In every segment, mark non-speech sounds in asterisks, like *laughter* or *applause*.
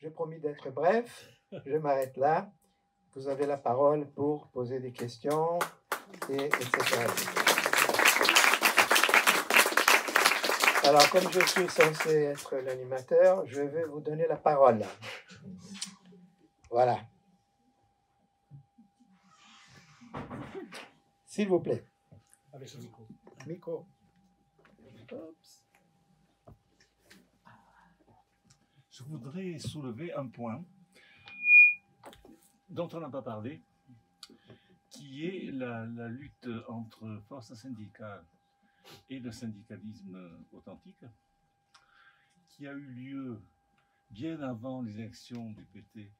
j'ai promis d'être bref. Je m'arrête là. Vous avez la parole pour poser des questions, et etc. Alors, comme je suis censé être l'animateur, je vais vous donner la parole. Voilà. S'il vous plaît. Avec le micro. Micro. Je voudrais soulever un point dont on n'a pas parlé, qui est la, lutte entre forces syndicales et le syndicalisme authentique, qui a eu lieu bien avant l'élection du PT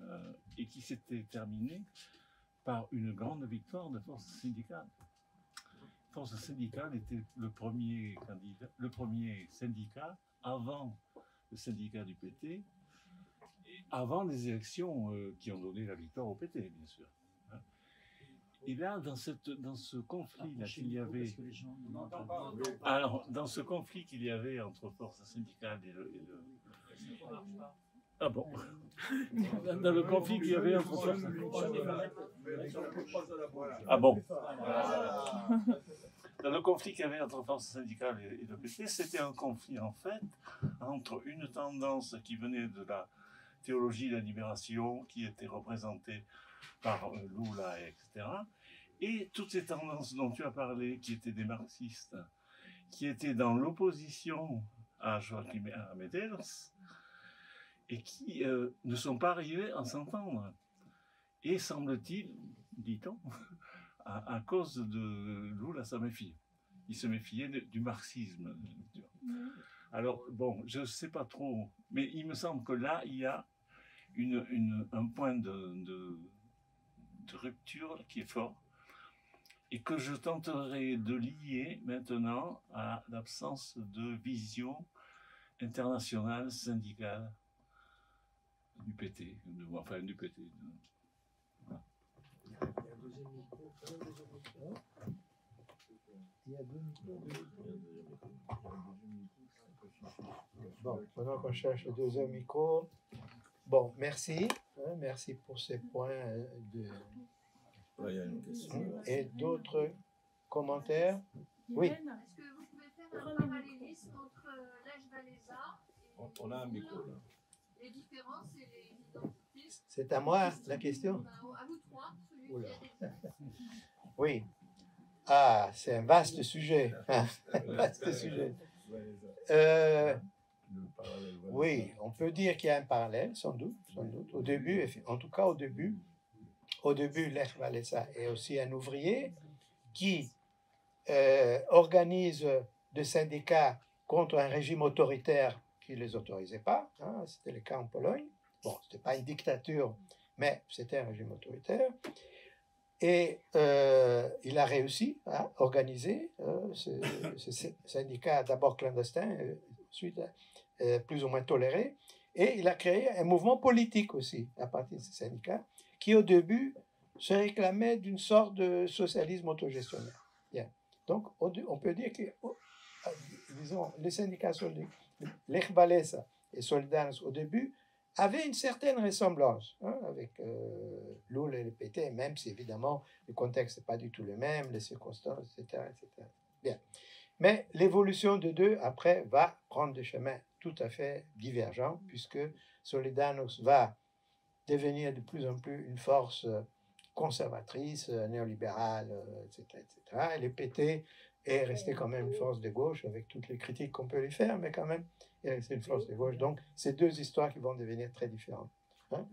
euh, et qui s'était terminée par une grande victoire de force syndicale. Force syndicale était le premier syndicat avant le syndicat du PT, avant les élections euh, qui ont donné la victoire au PT, bien sûr. hein. Et là, dans, cette, dans ce conflit là, qu'il y avait, alors dans ce conflit qu'il y avait entre forces syndicales et le, et le- ah bon, *laughs* dans le conflit qu'il y avait entre forces ah bon, dans le conflit qu'il y avait entre forces syndicales et, le PT, c'était un conflit en fait entre une tendance qui venait de la théologie de la libération, qui était représentée par euh, Lula, etc., et toutes ces tendances dont tu as parlé, qui étaient des marxistes, qui étaient dans l'opposition à Joachim Medels, et qui euh, ne sont pas arrivés à s'entendre. Et semble-t-il, dit-on, à, à cause de Lula ça méfie. Il se méfiait de- du marxisme. Alors, bon, je ne sais pas trop, mais il me semble que là, il y a une, une- un point de, de- de rupture qui est fort et que je tenterai de lier maintenant à l'absence de vision internationale syndicale du PT, de- enfin du PT. Bon, pendant qu'on cherche le deuxième micro. Bon, merci. hein, merci pour ces points euh, de... Ouais, il y a une question. Et d'autres commentaires? Oui. Est-ce que vous pouvez faire un parallélisme entre euh, l'âge Valéza On, on a un micro là. et les différences et les identités? C'est à moi la question Ben, À vous trois, Oui. Ah, c'est un vaste sujet. *laughs* Vaste sujet. Euh. Oui, on peut dire qu'il y a un parallèle, sans doute, sans doute. Au début, en tout cas au début, au début, Lech est aussi un ouvrier qui euh, organise des syndicats contre un régime autoritaire qui ne les autorisait pas. hein, c'était le cas en Pologne. Bon, ce n'était pas une dictature, mais c'était un régime autoritaire. Et euh, il a réussi à organiser euh, ce, ce sy- syndicat d'abord clandestin, euh, ensuite euh, plus ou moins toléré. Et il a créé un mouvement politique aussi à partir de ce syndicat qui au début se réclamait d'une sorte de socialisme autogestionnaire. Donc on peut dire que, disons, les syndicats solidaires, Lech Walesa et Solidarność au début avaient une certaine ressemblance hein, avec euh, Lula et le PT, même si évidemment le contexte n'est pas du tout le même, les circonstances, etc. etc. Bien. Mais l'évolution de deux, après, va prendre des chemins tout à fait divergents, puisque Solidarność va devenir de plus en plus une force euh, conservatrice, euh, néolibérale, euh, etc., etc. Et le PT est resté quand même une force de gauche, avec toutes les critiques qu'on peut lui faire, mais quand même, il est resté une force de gauche. Donc, c'est deux histoires qui vont devenir très différentes.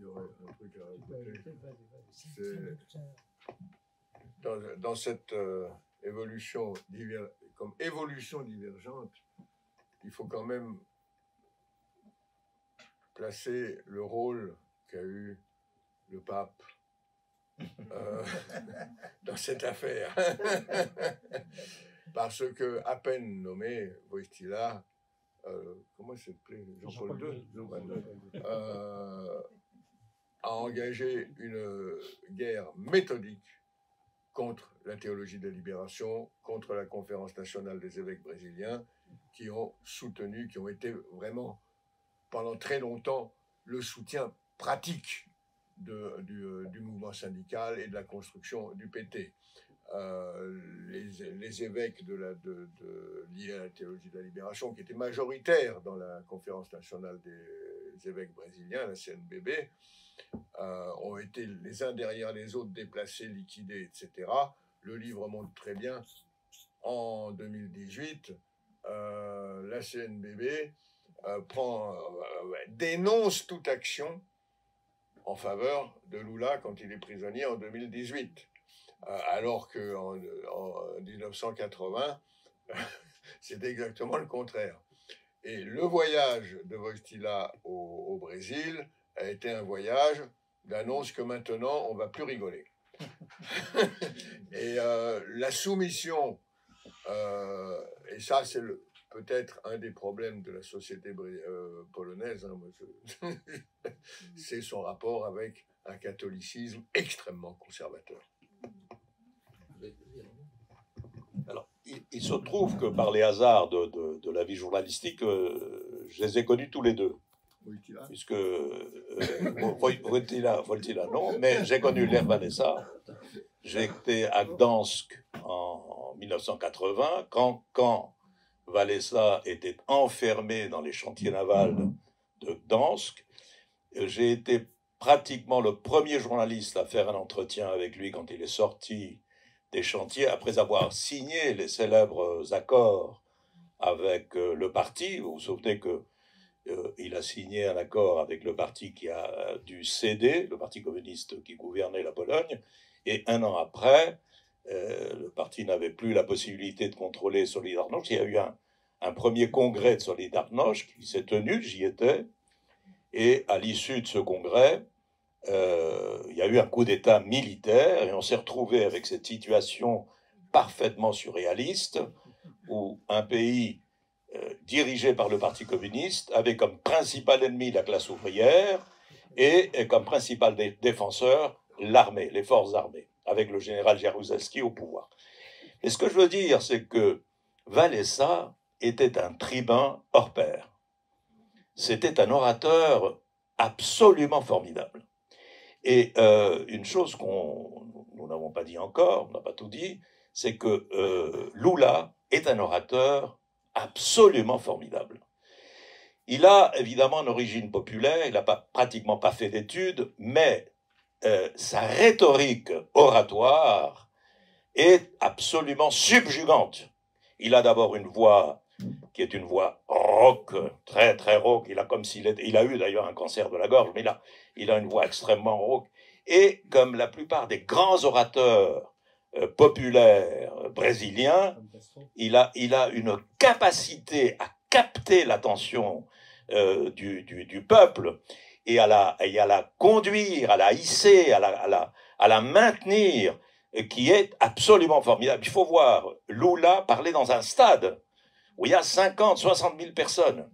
Il y aurait un truc à rajouter. Dans, dans cette euh, évolution diver- comme évolution divergente, il faut quand même placer le rôle qu'a eu le pape euh, *laughs* dans cette affaire. *laughs* Parce que, à peine nommé, Wojtyla, euh, comment il s'appelait? Jean-Paul II II, euh, a engagé une guerre méthodique contre la théologie de la libération, contre la conférence nationale des évêques brésiliens, qui ont soutenu, qui ont été vraiment pendant très longtemps le soutien pratique de, du, euh, du, mouvement syndical et de la construction du PT. Euh, les, évêques liés à la théologie de la libération, qui étaient majoritaires dans la conférence nationale des évêques brésiliens, la CNBB, euh, ont été les uns derrière les autres déplacés, liquidés, etc. Le livre montre très bien, en 2018, euh, la CNBB prend, dénonce toute action en faveur de Lula quand il est prisonnier en 2018. Euh, alors qu'en en 1980, *laughs* c'est exactement le contraire. Et le voyage de Wojtyla au, au, Brésil a été un voyage d'annonce que maintenant on va plus rigoler. *laughs* et euh, la soumission, euh, et ça c'est peut-être un des problèmes de la société euh, polonaise, hein, *laughs* c'est son rapport avec un catholicisme extrêmement conservateur. Alors, il, il, se trouve que par les hasards de, de, de la vie journalistique, euh, je les ai connus tous les deux. Puisque euh, Wojtyla, Wojtyla, non, mais j'ai connu l'air Vanessa. J'ai été à Gdansk en 1980, quand, quand Valessa était enfermé dans les chantiers navals de Gdansk. J'ai été pratiquement le premier journaliste à faire un entretien avec lui quand il est sorti des chantiers, après avoir signé les célèbres accords avec euh, le parti. Vous vous souvenez que euh, il a signé un accord avec le parti qui a dû céder, le parti communiste qui gouvernait la Pologne, et un an après, euh, le parti n'avait plus la possibilité de contrôler Solidarność. Il y a eu un premier congrès de Solidarność qui s'est tenu, j'y étais, et à l'issue de ce congrès, euh, il y a eu un coup d'État militaire et on s'est retrouvé avec cette situation parfaitement surréaliste où un pays euh, dirigé par le Parti communiste avait comme principal ennemi la classe ouvrière et, comme principal dé défenseur l'armée, les forces armées, avec le général Jaruzelski au pouvoir. Et ce que je veux dire, c'est que Valessa était un tribun hors pair. C'était un orateur absolument formidable. Et euh, une chose qu'on nous n'avons pas dit encore, on n'a pas tout dit, c'est que euh, Lula est un orateur absolument formidable. Il a évidemment une origine populaire, il n'a pas, pratiquement pas fait d'études, mais euh, sa rhétorique oratoire est absolument subjugante. Il a d'abord une voix qui est une voix rauque, très très rauque. Il a comme s'il a eu d'ailleurs un cancer de la gorge, mais a, il a une voix extrêmement rauque. Et comme la plupart des grands orateurs euh, populaires euh, brésiliens, il a, il a une capacité à capter l'attention euh, du, du, du, peuple et à, la, et à la conduire, à la hisser, à la, à la, à la maintenir, qui est absolument formidable. Il faut voir Lula parler dans un stade où il y a 50, 60 000 personnes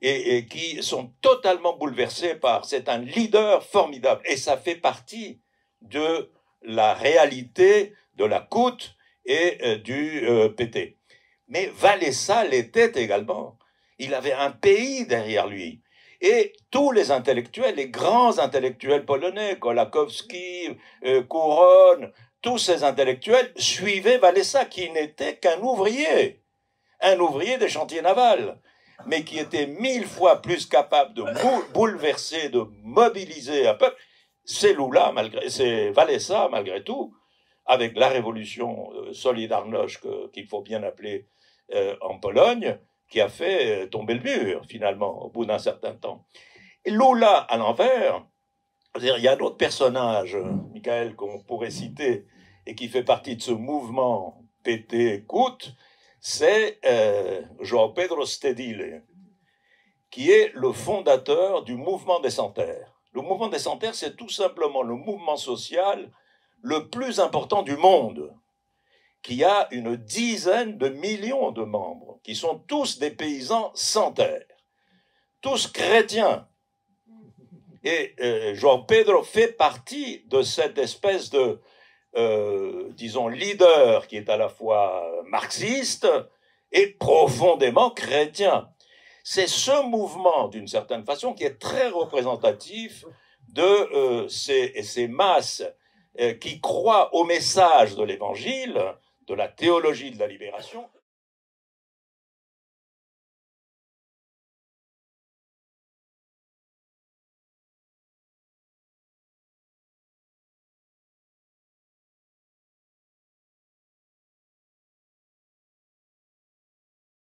et, qui sont totalement bouleversées par. C'est un leader formidable et ça fait partie de la réalité de la coûte et euh, du euh, PT. Mais Valessa l'était également. Il avait un pays derrière lui. Et tous les intellectuels, les grands intellectuels polonais, Kolakowski, euh, Couronne, tous ces intellectuels suivaient Valessa, qui n'était qu'un ouvrier un ouvrier des chantiers navals, mais qui était mille fois plus capable de bouleverser, de mobiliser un peuple. C'est Lula, malgré, c'est Valessa, malgré tout, avec la révolution euh, Solidarność qu'il faut bien appeler euh, en Pologne, qui a fait euh, tomber le mur, finalement, au bout d'un certain temps. Et Lula, à l'envers, il y a d'autres personnages, Michael, qu'on pourrait citer, et qui fait partie de ce mouvement PT-écoute, c'est euh, João Pedro Stedile, qui est le fondateur du mouvement des Centaires. Le mouvement des Centaires, c'est tout simplement le mouvement social le plus important du monde, qui a une dizaine de millions de membres, qui sont tous des paysans sans terre, tous chrétiens. Et euh, João Pedro fait partie de cette espèce de euh, disons, leader qui est à la fois marxiste et profondément chrétien. c'est ce mouvement, d'une certaine façon, qui est très représentatif de euh, ces, masses euh, qui croient au message de l'Évangile, de la théologie de la libération.